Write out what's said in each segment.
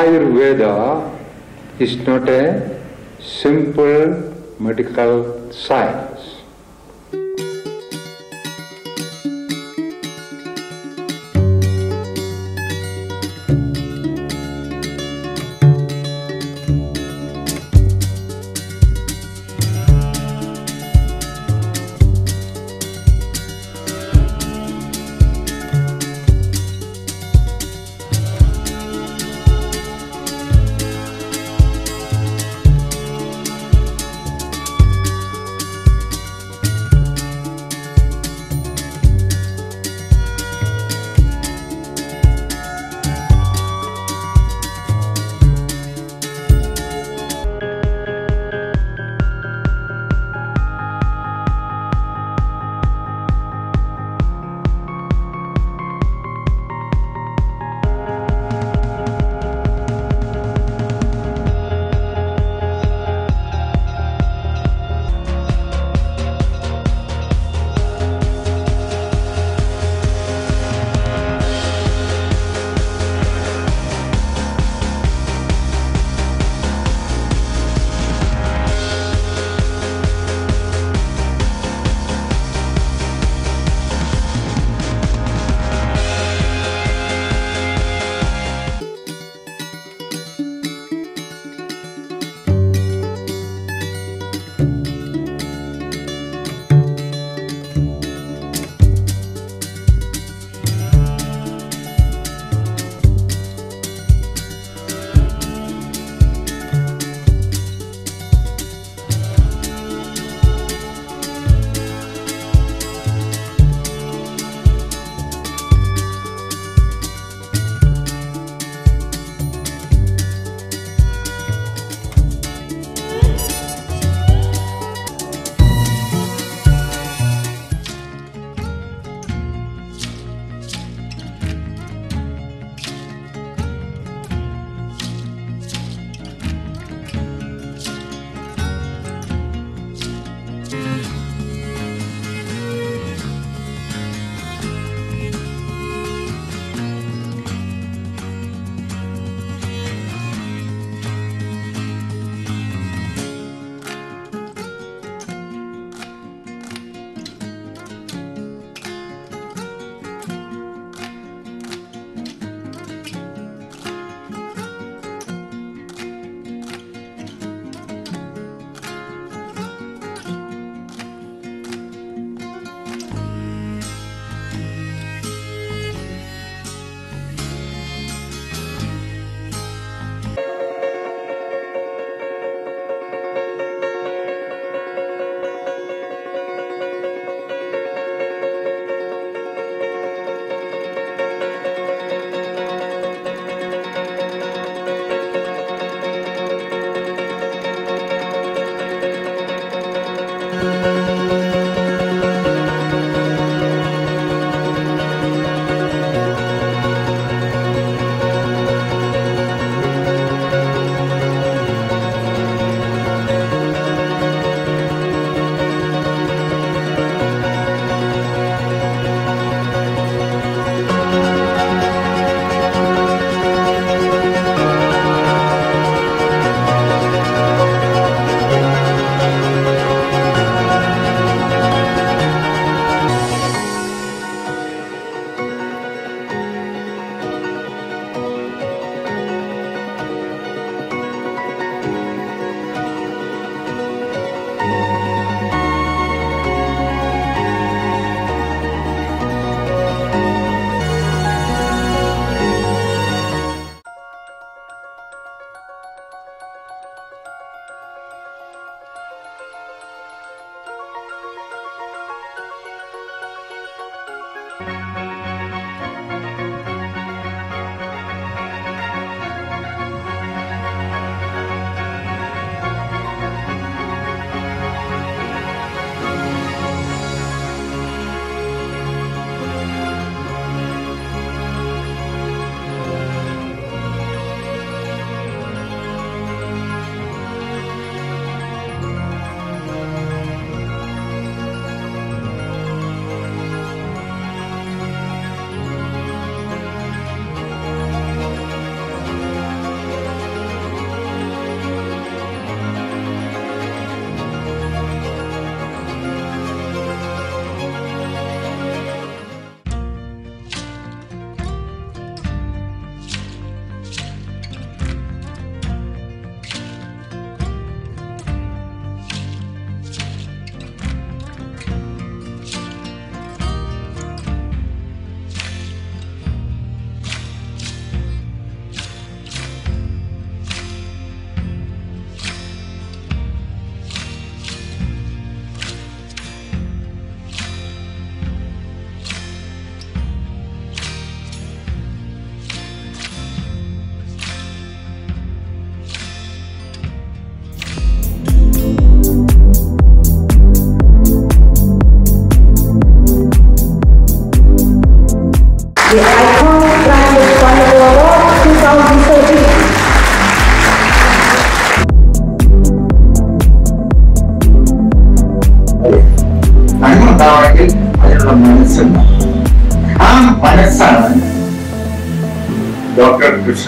Ayurveda is not a simple medical science.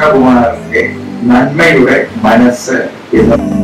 കൃഷ്ണകുമാറിന്റെ നന്മയുടെ മനസ്സ് എന്ന്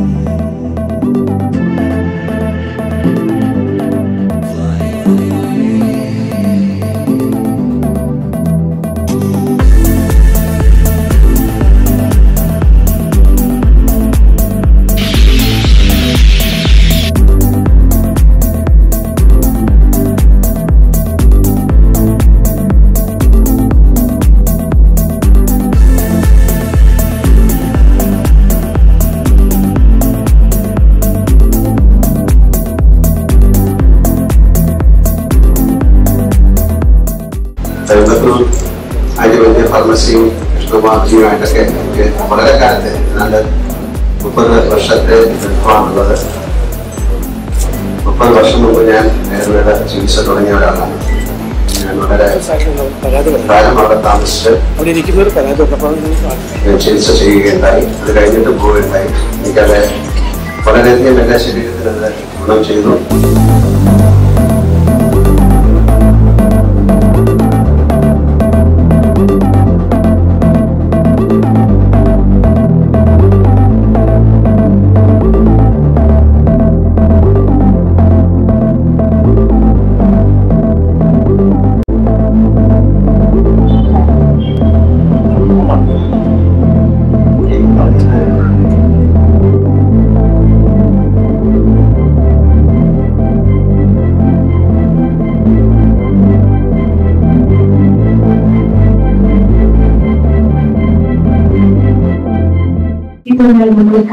ഫാർമസിയും കൃഷ്ണകുമാർജിയുമായിട്ടൊക്കെ എനിക്ക് വളരെ കാലത്ത് നല്ല മുപ്പത് വർഷത്തെ ബന്ധമാണുള്ളത്. മുപ്പത് വർഷം മുമ്പ് ഞാൻ നേരിടെ ചികിത്സ തുടങ്ങിയ ഒരാളാണ്. ഞാൻ വളരെ കാലം അവിടെ താമസിച്ച് ചികിത്സ ചെയ്യുകയുണ്ടായി. അത് കഴിഞ്ഞിട്ട് പോവുകയുണ്ടായി. എനിക്കത് വളരെയധികം എന്റെ ശരീരത്തിന് അത് ഗുണം ചെയ്തു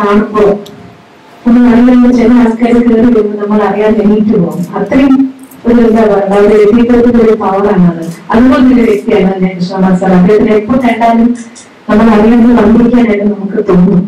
കാണുമ്പോൾ നമ്മൾ അറിയാവുന്ന ചില ആൾക്കാർ കയറി വരുമ്പോൾ നമ്മൾ അറിയാതെ എണീറ്റ് പോകും. അത്രയും ഒരു എന്താ പറയുക അവരുടെ എത്തിക്കുന്ന ഒരു പവറാണ് അത് അതുപോലെ ഒരു വ്യക്തിയാണ് ഞാൻ സാർ അദ്ദേഹത്തിന് എപ്പോ കണ്ടാലും നമ്മൾ അറിയാതെ വന്നിരിക്കാനായിട്ട് നമുക്ക് തോന്നും.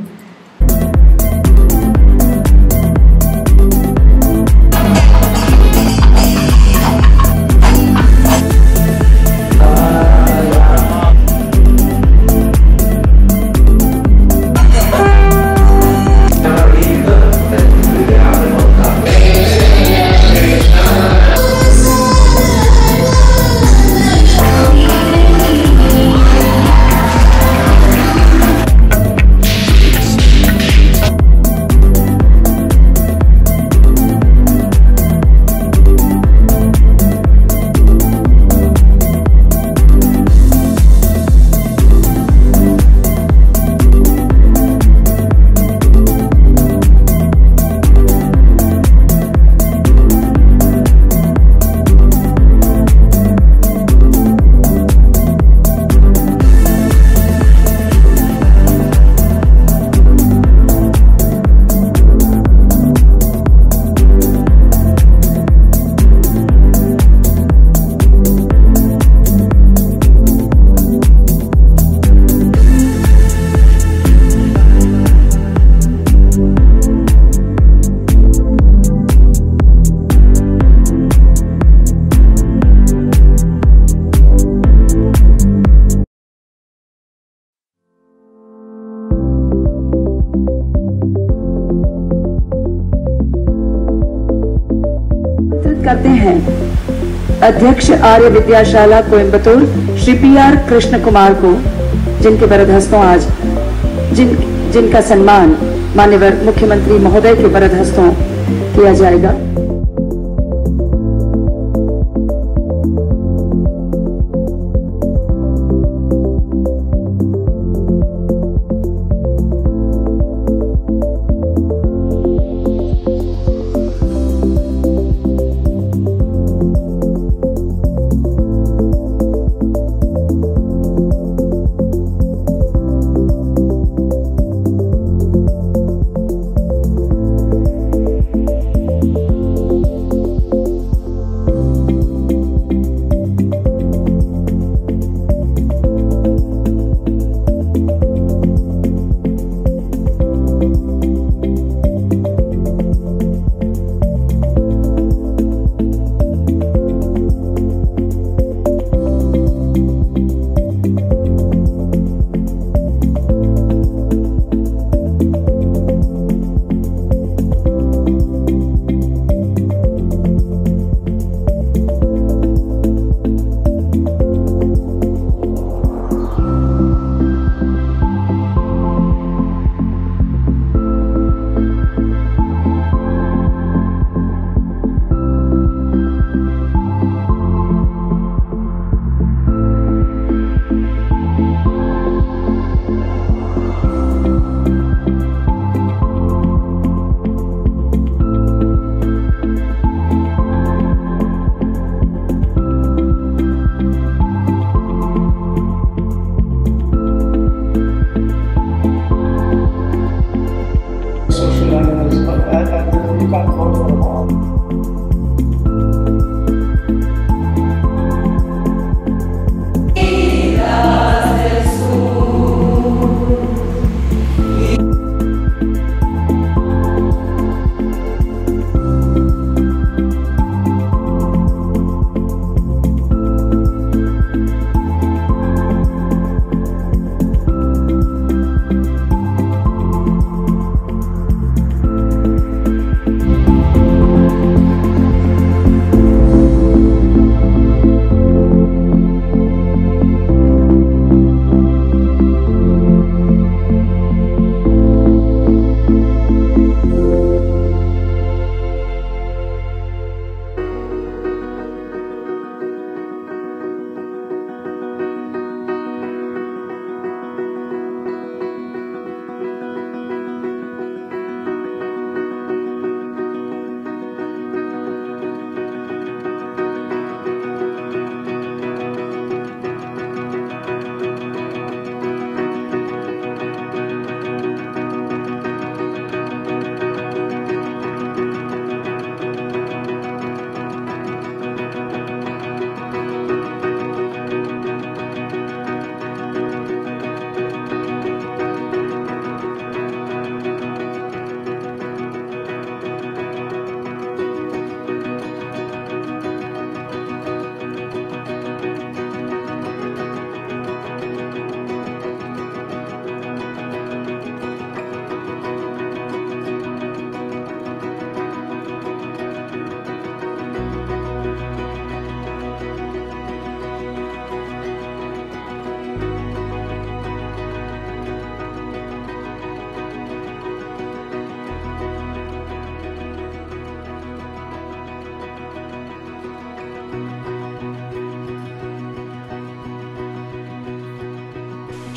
करते हैं। अध्यक्ष आर्य विद्याशाला कोयम्बतूर श्री पी आर कृष्ण कुमार को, जिनके वरद हस्तों आज, जिन, जिनका सम्मान मान्यवर मुख्यमंत्री महोदय के वरद हस्तों किया जाएगा।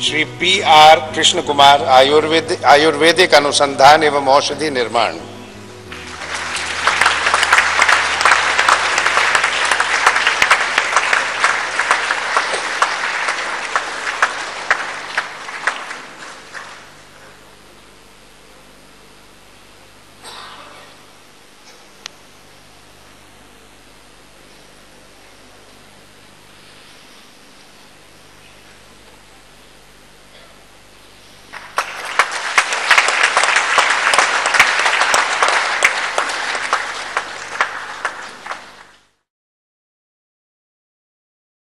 श्री पी आर कृष्ण कुमार आयुर्वेद आयुर्वेदिक अनुसंधान एवं औषधि निर्माण।